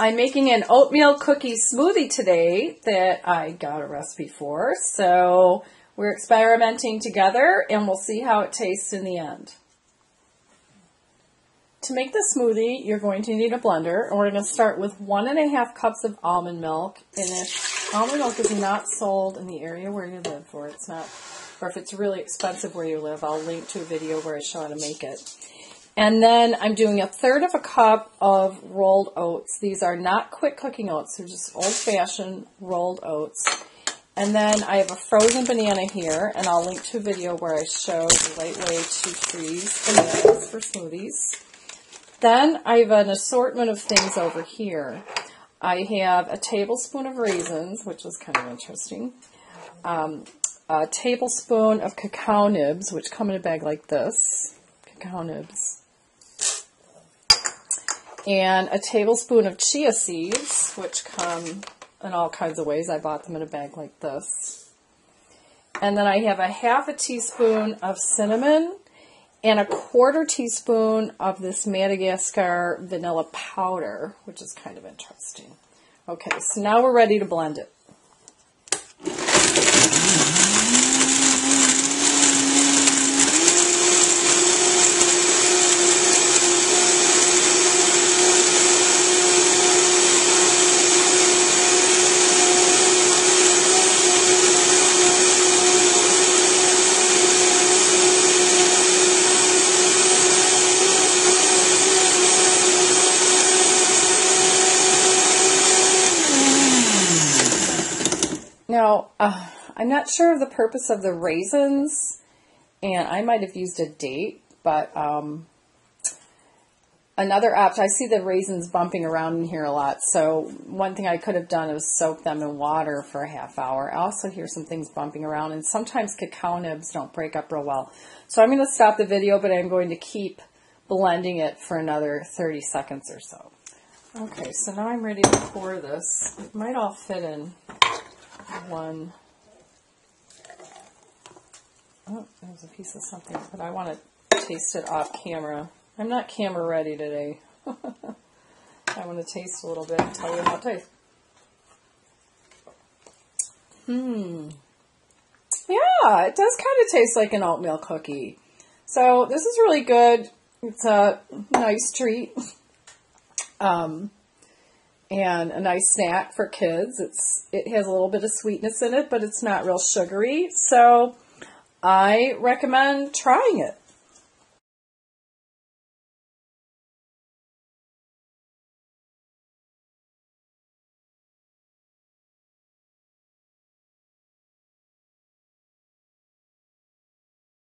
I'm making an oatmeal cookie smoothie today that I got a recipe for. So we're experimenting together and we'll see how it tastes in the end. To make the smoothie, you're going to need a blender, and we're going to start with one and a half cups of almond milk. And if almond milk is not sold in the area where you live, or it's not, or if it's really expensive where you live, I'll link to a video where I show how to make it. And then I'm doing a third of a cup of rolled oats. These are not quick cooking oats; they're just old-fashioned rolled oats. And then I have a frozen banana here, and I'll link to a video where I show the right way to freeze bananas for smoothies. Then I have an assortment of things over here. I have a tablespoon of raisins, which is kind of interesting. Um, a tablespoon of cacao nibs, which come in a bag like this. Cacao. And a tablespoon of chia seeds, which come in all kinds of ways. I bought them in a bag like this. And then I have a half a teaspoon of cinnamon and a quarter teaspoon of this Madagascar vanilla powder, which is kind of interesting. Okay, so now we're ready to blend it. Now, uh, I'm not sure of the purpose of the raisins, and I might have used a date, but um, another option, I see the raisins bumping around in here a lot, so one thing I could have done is soak them in water for a half hour. I also hear some things bumping around, and sometimes cacao nibs don't break up real well. So I'm going to stop the video, but I'm going to keep blending it for another 30 seconds or so. Okay, so now I'm ready to pour this. It might all fit in one. Oh, there's a piece of something, but I want to taste it off camera. I'm not camera ready today. I want to taste a little bit and tell you how it tastes. Hmm. Yeah, it does kind of taste like an oatmeal cookie. So this is really good. It's a nice treat. Um, and a nice snack for kids. It's it has a little bit of sweetness in it, but it's not real sugary. So I recommend trying it.